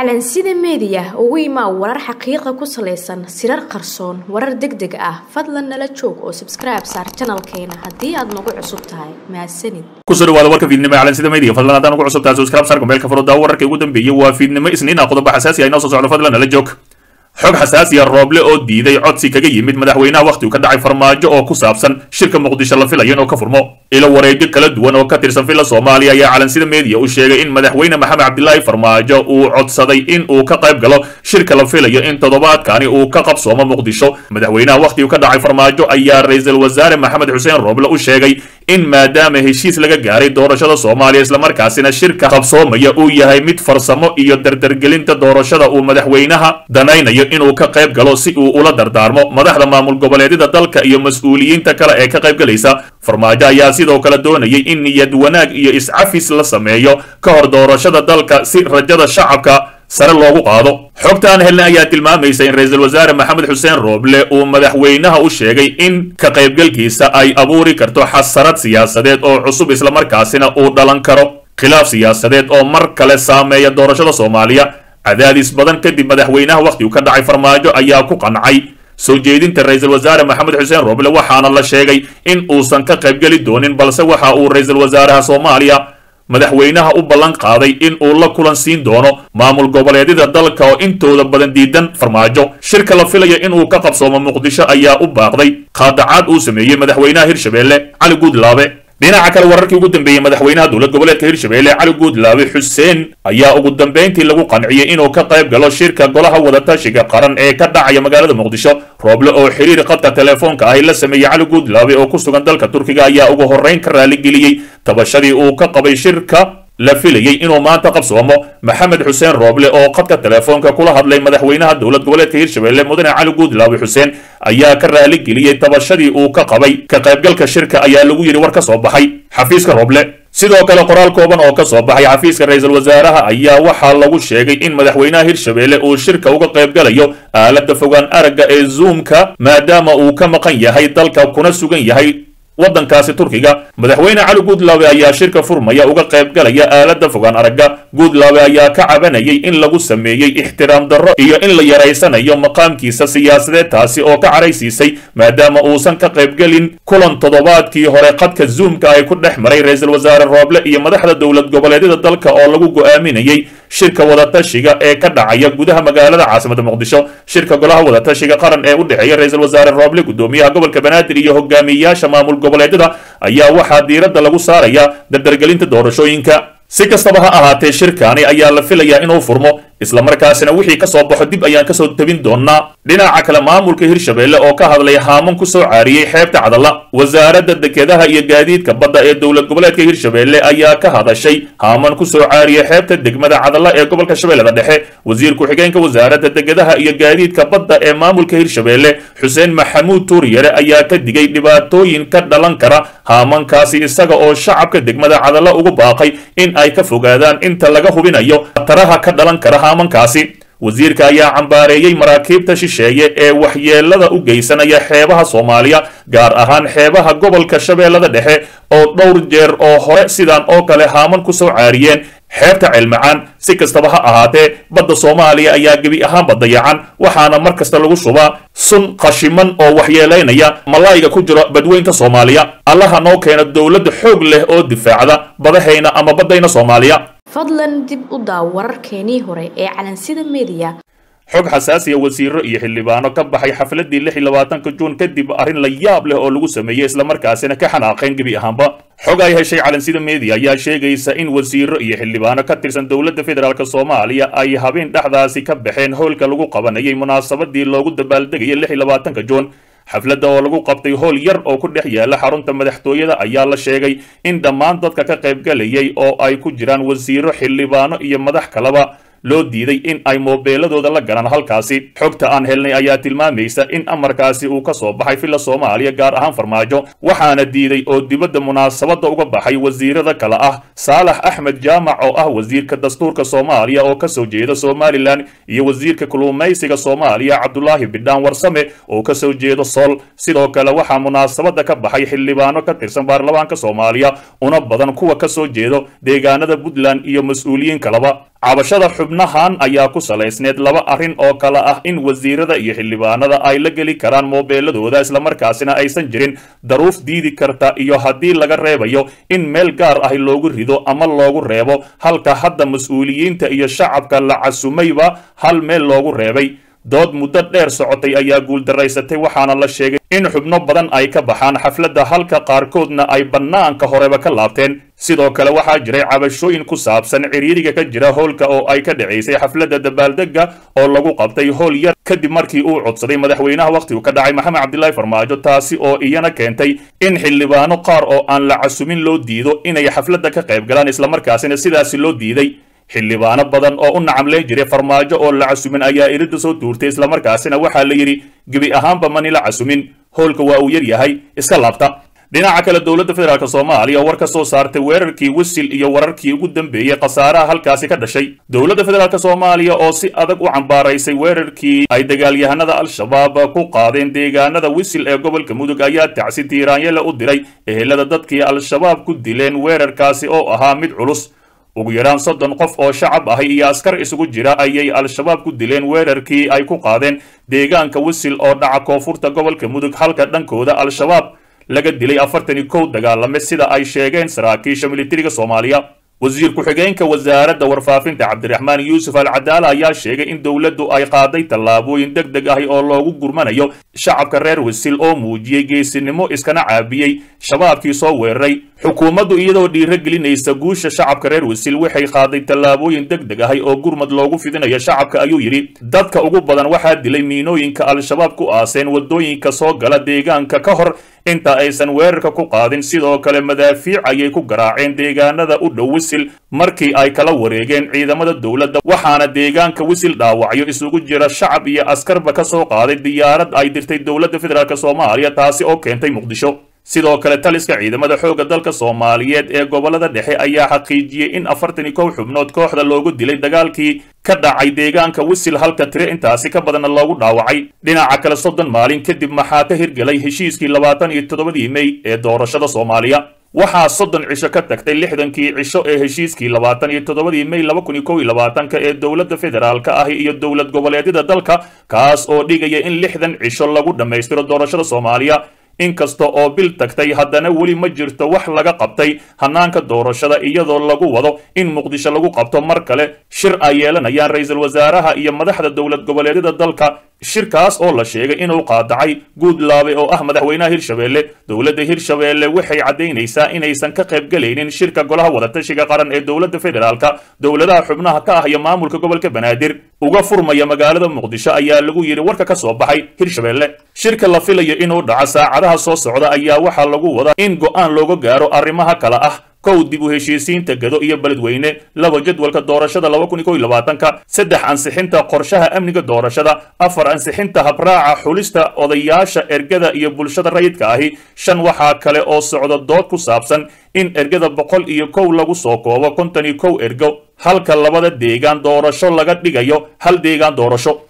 calansida meediya ugu imaa warar xaqiiqa ku salaysan sirar qarsoon warar deg deg ah. Fadlan nala joog oo sabskribe saar janalkeena haddii aad nagu cusub tahay. Mahadsanid ku soo dhawaada warka fiidnimo ee calansida media. Fadlan haddaan ugu cusub tahay subscribe saar kumeelka furada wararka ugu dambeeyay waa fiidnimo isniina qodobo xasaasi ah inoo soo socdo. Fadlan nala joog xog xasaasiya rooble oo diiday codsi kaga yimid madaxweynaha wakhtigu ka dhacay farmaajo oo ku saabsan shirka muqdisho la filayo inuu ka furmo. Ilo wareegyo kala duwan oo ka tirsan filla soomaaliya ayaa calansida meediya u sheegay in madaxweyne maxamed cabdilaahi farmaajo uu codsaday in uu ka qayb galo shirka la filayo in toddobaadkani uu ka qabsoomo muqdisho. Madaxweynaha wakhtigu ka dhacay farmaajo ayaa ra'iisul wasaare maxamed xuseen rooble u sheegay in maadaama heshiis laga gaaray doorashada soomaaliya islamarkaasina shirka qabsoomaya uu yahay mid farsamo iyo dardargelinta doorashada uu madaxweynaha danaynayo inuu ka qayb galo si uu ula dardaarmo. Madaxda maamul goboleedyada dalka iyo mas'uuliyiinta kale ee ka qayb galaysa. Farmaajo ayaa sidoo kale doonayay in niyad wanaag iyo iscafis la sameeyo ka hor doorashada dalka si rajada shacabka sare loogu qaado. Xogtaan helna ayaa tilmaamaysa in ra'iisul wasaare maxamed xuseen rooble uu madaxweynaha u sheegay in ka qaybgalkiisa ay abuuri karto xasarad siyaasadeed oo cusub islamarkaasina uu dhalan karo. Khilaaf siyaasadeed oo mar kale saameeya doorashada soomaaliya. Cadaadis badan kadib madaxweynaha wakhtigu ka dhacay farmaajo ayaa ku qancay. Soo jeedinta ra'iisul wasaare maxamed xuseen rooble waxaana la sheegay in uusan ka qaybgeli doonin balse waxa uu ra'iisul wasaaraha soomaaliya madaxweynaha u ballan qaaday in uu la kulan siin doono maamul goboleedyada dalka oo intooda badan diidan farmaajo. Shirka la filaya inuu ka qabsoomo muqdisho ayaa u baaqday. Qaadacaad uu sameeyey madaxweynaha hirshabeelle cali guudlaabe dhinaca kale wararkii ugu dambeeyey madaxweynaha dowlad goboleedka hirshabeelle cali guudlaabe xuseen ayaa ugu dambeyntii lagu qanciyey inuu ka qayb galo shirka golaha wadatashiga qaran ee ka dhacaya magaalada muqdisho. Rooble oo xiriir qadka telefoonka ahi la sameeyey cali guudlaabe oo ku sugan dalka turkiga ayaa ugu horreyn ka raaligeliyey tabashadii uu ka qabay shirka la filayey inuu maanta qabsoomo maxamed xuseen rooble oo qadka telefoonka kula hadlay madaxweynaha dowlad goboleedka hirshabeelle mudane cali guudlaabe xuseen ayaa ka raaligeliyey tabashadii uu ka qabay. Ka qaybgalka shirka ayaa lagu yidhi war ka soo baxay. Xafiiska rooble. Sidoo kale qoraal kooban oo ka soo baxay xafiiska ra'iisul wasaaraha ayaa waxaa lagu sheegay in madaxweynaha hirshabeelle uu shirka uga qaybgalayo aaladda fogaan aragga ee zoomka maadaama uu ka maqan yahay dalka kuna sugan yahay waddankaasi turkiga madaxweyne cali guudlaabe ayaa shirka furmaya uga qaybgalaya aaladda fogaan aragga. Guudlaabe ayaa ka cabanayay in lagu sameeyey ixtiraam darro iyo in la yaraysanayo maqaamkiisa siyaasadeed taasi oo ka caraysiisay maadaama uusan ka qaybgelin kulan toddobaadkii hore qadka zoomka ay ku dhex maray ra'iisul wasaare rooble iyo madaxda dowlad goboleedyada dalka oo lagu go'aaminayey shirka wadatashiga ee ka dhacaya gudaha magaalada caasimada muqdisho shirka golaha wadatashiga qaran ee u dhexeeya ra'iisul wasaare rooble gudoomiyaha gobolka banaadir iyo hogaamiyayaasha maamul goboleedyada ayaa waxaa diiradda lagu saaraya dardargelinta doorashooyinka. Si kastaba ha ahaatee shirkaani ayaa la filayaa inuu furmo islamarkaasina wixii ka soo baxo dib ayaan ka soo tabin doonaa dhinaca kale maamulka hirshabeelle oo ka hadlay haaman ku soo caariyey xeebta cadalla wasaaradda dekedaha iyo gaadiidka badda ee dowlad goboleedka hirshabeelle ayaa ka hadashay haaman ku soo caariyey xeebta degmada cadalla ee gobolka shabeellada dhexe. Wasiir ku-xigeenka wasaaradda dekedaha iyo gaadiidka badda ee maamulka hirshabeelle xuseen maxamuud tuuryare ayaa ka digay dhibaatooyin ka dhalan kara haamankaasi isaga oo shacabka degmada cadalla ugu baaqay in ay ka fogaadaan inta laga hubinayo khataraha ka dhalan kara haamankaasi wasiirka ayaa cambaareeyey maraakiibta shisheeye ee waxyeelada u geysanaya xeebaha soomaaliya gaar ahaan xeebaha gobolka shabeellada dhexe oo dhowr jeer oo hore sidan oo kale haaman ku soo caariyeen xeebta ceelmacaan si kastaba ha ahaatee badda soomaaliya ayaa gebi ahaanba dayacan waxaana mar kasta lagu shubaa sun qashiman oo waxyeelaynaya malaayiga ku jiro badweynta soomaaliya. Allaha noo keena dowladda xoog leh oo difaacda badahayna ama baddayna soomaaliya. Fadlan dib u daaw wararkeenii hore ee calansida meediya xog xasaasiya wasiiro iyo xildhibaano ka baxay xafladii lix iyo labaatanka juun kadib arrin la yaab leh oo lagu sameeyey islamarkaasina ka xanaaqeen gebi ahaanba xog ay heshay calansida media ayaa sheegaysa in wasiiro iyo xildhibaano ka tirsan dowladda federaalk soomaaliya ay habeen dhexdaasi ka baxeen howlka lagu qabanayay munaasabadii loogu dabaaldegayay lix iyo labaatanka juun xafladda oo lagu qabtay howl yar oo ku dhex yaalla xarunta madaxtooyada ayaa la sheegay in dhammaan dadka ka qaybgalayay oo ay ku jiraan wasiiro xildhibaano iyo madax kaleba loo diiday in ay moobeeladooda la galaan. Halkaasi xogta aan helnay ayaa tilmaamaysa in amarkaasi uu ka soo baxay filla soomaaliya gaar ahaan farmaajo. Waxaana diiday oo dibadda munaasabadda uga baxay wasiirada kale ah. Saalax axmed jaamac oo ah wasiirka dastuurka soomaaliya oo ka soo jeeda somalilan iyo wasiirka kulumaysiga soomaaliya cabdulaahi bidhaan warsame oo ka soo jeedo sool sidoo kale waxaa munaasabadda ka baxay xildhibaano ka tirsan baarlamaanka soomaaliya. Una badan kuwa ka soo jeedo deegaanada puntland iyo mas'uuliyiin kaleba cabashada xubnahan ayaa ku salaysneed laba arrin oo kale ah in wasiirada iyo xildhibaanada ay la geli karaan moobeeladooda islamarkaasina aysan jirin daruuf diidi karta iyo haddii laga reebayo in meel gaar ah loogu rido ama loogu reebo halka hadda mas'uuliyiinta iyo shacabka la casumayba hal meel loogu reebay dood muddo dheer socotay ayaa guuldaraysatay waxaana la sheegay in xubno badan ay ka baxaan xafladda halka qaarkoodna ay bannaanka horeba ka laabteen. Sidoo kale waxaa jiray cabashooyin ku saabsan ciriiriga ka jira howlka oo ay ka dhacaysay xafladda dabaaldegga oo lagu qabtay howl yar. Kadib markii uu codsaday madaxweynaha wakhtigu ka dhacay maxamed cabdilaahi farmaajo taasi oo iyana keentay in xildhibaano qaar oo aan la casumin loo diido inay xafladda ka qayb galaan islamarkaasina sidaasi loo diiday xildhibaano badan oo u nacamleen jiray farmaajo oo la casumin ayaa iridda soo tuurtay islamarkaasina waxaa la yidhi gebi ahaanba mani la casumin howlka waa uu yar yahay iska laabta. Dhinaca kale dowladda federaalk soomaaliya war ka soo saartay weerarkii wisil iyo wararkii ugu dambeeyey khasaaraha halkaasi ka dhashay. Dowladda federaalk soomaaliya oo si adag u cambaaraysay weerarkii ay dagaalyahanada al-shabaab ku qaadeen deegaanada wisil ee gobolka mudug ayaa tacsi tiiraanyele u diray ehelada dadkii al-shabaab ku dileen weerarkaasi oo ahaa mid culus ugu yaraan soddon qof oo shacab ahi iyo askar isugu jira ayay al-shabaab ku dileen weerarkii ay ku qaadeen deegaanka wisil oo dhaca koonfurta gobolka mudug. Halka dhankooda al-shabaab laga dilay afartan iyo kow dagaalame sida ay sheegeen saraakiisha militariga soomaaliya wasiir ku-xigeenka wasaaradda warfaafinta cabdiraxmaan yuusuf al cadaala ayaa sheegay in dowladdu ay qaaday tallaabooyin deg deg ahi oo loogu gurmanayo shacabka reer wisil oo muujiyey geesinimo iskana caabiyey shabaabkii soo weeraray. Xukuumaddu iyadoo dhiiro gelinaysa guusha shacabka reer wisil waxay qaaday tallaabooyin deg deg ahi oo gurmad loogu fidinayo shacabka ayuu yidhi. Dadka ugu badan waxaa dilay miinooyinka al-shabaab ku aaseen waddooyinka soo gala deegaanka ka hor inta aysan weerarka ku qaadin sidoo kale madaafiic ayay ku garaaceen deegaanada u dhow wisil markii ay kala wareegeen ciidamada dowladda. Waxaana deegaanka wisil dhaawacyo isugu jira shacab iyo askarba ka soo qaaday diyaarad ay dirtay dowladda federaalk soomaaliya taasi oo keentay muqdisho sidoo kale taliska ciidamada xoogga dalka soomaaliyeed ee gobollada dhexe ayaa xaqiijiyey in afartan iyo kow xubnood kooxda loogu dilay dagaalkii ka dhacay deegaanka wisil halka tire intaasi ka badanna loogu dhaawacay. Dhinaca kale soddon maalin kadib maxaa ka hirgelay heshiiskii labaatan iyo toddobadii mey ee doorashada soomaaliya? Waxaa soddon cisho ka tagtay lixdankii cisho ee heshiiskii labaatan iyo toddobadii mey laba kun iyo kow iyo labaatanka ee dowladda federaalka ahi iyo dowlad goboleedyada dalka kaas oo dhigaya in lixdan cisho lagu dhammaystiro doorashada soomaaliya inkasta oo bil tagtay haddana weli ma jirto wax laga qabtay. Hanaanka doorashada iyadoo lagu wado in muqdisho lagu qabto mar kale shir ay yeelanayaan ra'iisul wasaaraha iyo madaxda dowlad goboleedyada dalka shirkaas oo la sheegay inuu qaadacay guudlaabe oo ah madaxweynaha hirshabeelle. Dowladda hirshabeelle waxay caddaynaysaa inaysan ka qaybgelaynin shirka golaha wadatashiga qaran ee dowladda federaalka. Dowladaha xubnaha ka ah iyo maamulka gobolka banaadir. Uga furmaya magaalada muqdisho ayaa lagu yidhi warka ka soo baxay hirshabeelle. Shirka la filayo inuu dhaco saacadaha soo socda ayaa waxaa lagu wadaa in go'aan looga gaaro arrimaha kale ah kow dib u heshiisiinta gado iyo beledweyne laba jadwalka doorashada laba kun iyo labaatanka saddex ansixinta qorshaha amniga doorashada afar ansixinta habraaca xulista odayaasha ergada iyo bulshada rayidka ahi. Shan waxaa kale oo socda dood ku saabsan in ergada boqol iyo kow lagu soo koobo konton iyo kow ergo. Halka labada deegaan doorasho laga dhigayo hal deegaan doorasho